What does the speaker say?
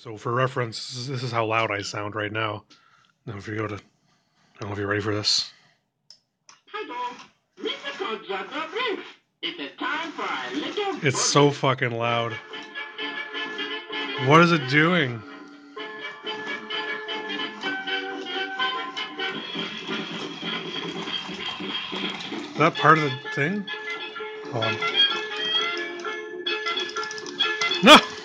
So for reference, this is how loud I sound right now. Now if you go to, I don't know if you're ready for this. It's so fucking loud. What is it doing? Is that part of the thing? Hold on. No!